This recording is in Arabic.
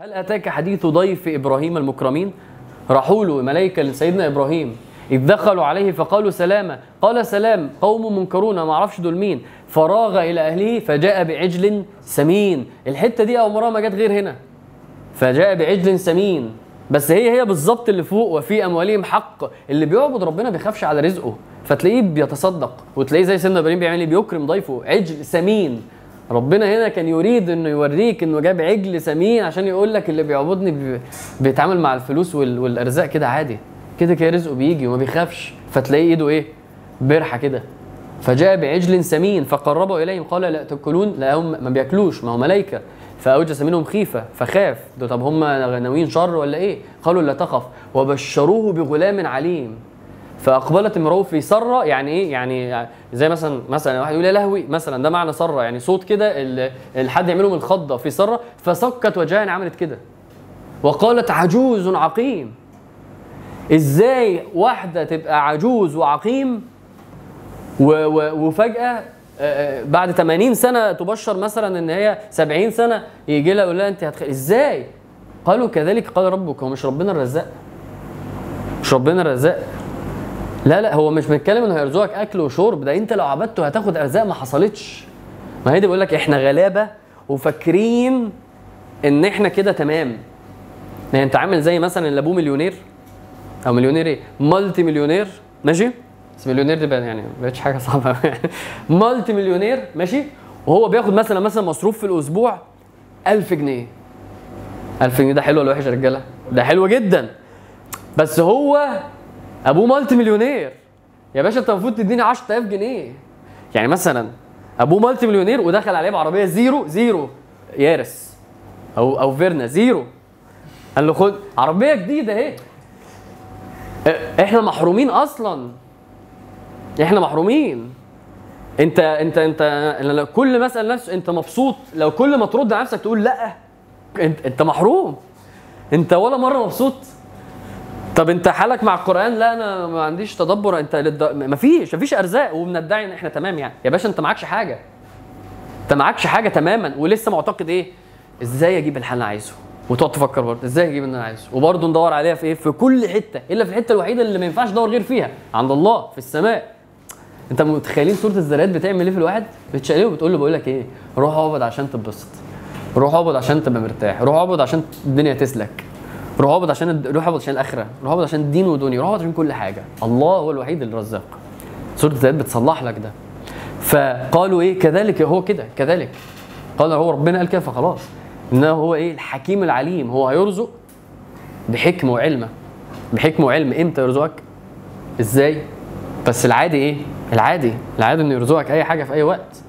هل أتاك حديث ضيف إبراهيم المكرمين؟ راحوا له ملائكة لسيدنا إبراهيم. إذ دخلوا عليه فقالوا سلاما قال سلام قوم منكرون ما أعرفش دول مين. فراغ إلى أهله فجاء بعجل سمين. الحتة دي أمرها ما جت غير هنا. فجاء بعجل سمين. بس هي هي بالظبط اللي فوق وفي أموالهم حق. اللي بيعبد ربنا بيخافش على رزقه. فتلاقيه بيتصدق وتلاقيه زي سيدنا إبراهيم بيعمل إيه؟ بيكرم ضيفه. عجل سمين. ربنا هنا كان يريد إنه يوريك إنه جاب عجل سمين عشان يقول لك اللي بيعبدني بي- بيتعامل مع الفلوس وال- والأرزاق كده عادي. كده كده رزقه بيجي وما بيخافش. فتلاقيه إيده إيه؟ برحة كده. فجاء بعجل سمين فقربه إليهم. قال لا تأكلون لا هم ما بياكلوش ما هو ملائكة. فأوجس منهم خيفة فخاف. ده طب هم ناويين شر ولا إيه؟ قالوا لا تخف. وبشروه بغلام عليم. فأقبلت امرأة في سرة يعني إيه؟ يعني زي مثلا مثلا واحد يقول يا لهوي مثلا ده معنى سرة يعني صوت كده ال- الحد يعمله من الخضه في سرة فسكت وجهها عملت كده. وقالت عجوز عقيم. إزاي واحدة تبقى عجوز وعقيم وفجأة بعد 80 سنة تبشر مثلا إن هي 70 سنة يجي لها يقول لها أنت هتخ... إزاي؟ قالوا كذلك قال ربك هو مش ربنا الرزاق؟ مش ربنا الرزاق. لا لا هو مش بيتكلم إنه هيرزقك أكل وشرب ده أنت لو عبدته هتاخد ارزاق ما حصلتش. ما هي دي بيقول لك إحنا غلابة وفاكرين إن إحنا كده تمام. يعني أنت عامل زي مثلا اللي أبوه مليونير أو مليونير إيه؟ multi مليونير ماشي؟ بس مليونير دي بقى يعني ما بقتش حاجة صعبة. multi مليونير ماشي؟ وهو بياخد مثلا مثلا مصروف في الأسبوع 1000 جنيه. 1000 جنيه ده حلو ولا وحش يا رجالة؟ ده حلو جدا. بس هو أبوه multi مليونير. يا باشا أنت المفروض تديني 10000 جنيه. يعني مثلا أبوه multi مليونير ودخل عليه بعربية زيرو زيرو. ياريس. أو أو فيرنا زيرو. قال له خد عربية جديدة أهي. آه، إحنا محرومين أصلا. إحنا محرومين. أنت أنت أنت لو كل ما أسأل نفسي أنت مبسوط؟ لو كل ما ترد على نفسك تقول لأ. أنت أنت محروم. أنت ولا مرة مبسوط؟ طب انت حالك مع القرآن؟ لا أنا ما عنديش تدبر. انت للد... ما فيش ما فيش أرزاق وبندعي إن إحنا تمام يعني. يا باشا انت معكش حاجة. انت معكش حاجة تماما ولسه معتقد إيه؟ إزاي أجيب الحل اللي عايزه؟ وتقعد تفكر برضه إزاي أجيب اللي أنا عايزه؟ وبرضه ندور عليها في إيه؟ في كل حتة. إلا في الحتة الوحيدة اللي ما ينفعش تدور غير فيها. عند الله في السماء. أنت متخيلين سوره الذريات بتعمل إيه في الواحد؟ بتشقلبه وبتقول له بقول لك إيه؟ روح اقعد عشان تتبسط. روح اقعد عشان تبقى مرتاح. روح اقعد عشان الدنيا تسلك. روح عشان روح عشان الآخرة روح عشان الدين ودنيا روح عشان كل حاجة. الله هو الوحيد اللي رزاق سورة الذريات بتصلح لك ده. فقالوا إيه؟ كذلك هو كده كذلك. قال هو ربنا قال كده فخلاص. إنه هو إيه؟ الحكيم العليم. هو هيرزق بحكمة وعلمه بحكمة وعلم إمتى يرزقك؟ إزاي؟ بس العادي إيه؟ العادي. العادي إنه يرزقك أي حاجة في أي وقت.